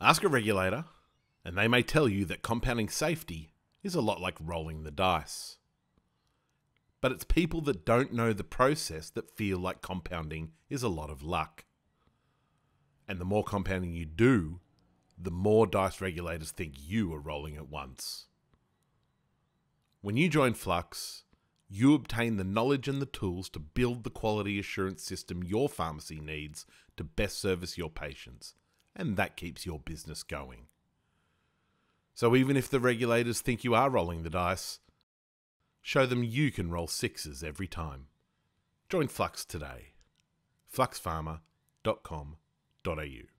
Ask a regulator, and they may tell you that compounding safety is a lot like rolling the dice. But it's people that don't know the process that feel like compounding is a lot of luck. And the more compounding you do, the more dice regulators think you are rolling at once. When you join Flux, you obtain the knowledge and the tools to build the quality assurance system your pharmacy needs to best service your patients, and that keeps your business going. So even if the regulators think you are rolling the dice, show them you can roll sixes every time. Join Flux today. fluxpharma.com.au